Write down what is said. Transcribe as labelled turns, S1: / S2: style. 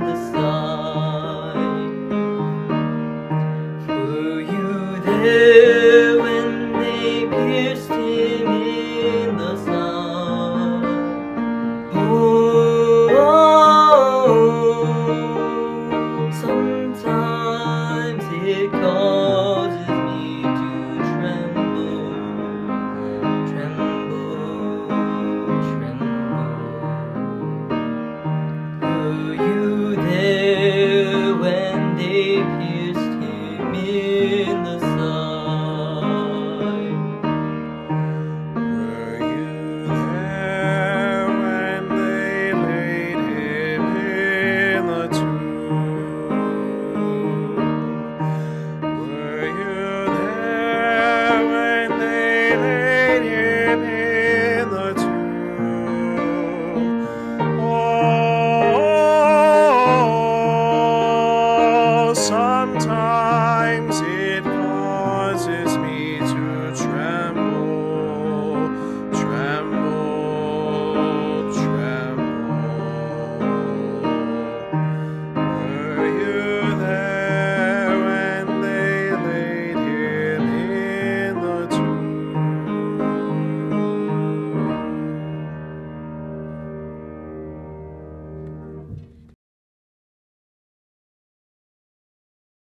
S1: the sky.
S2: sometimes.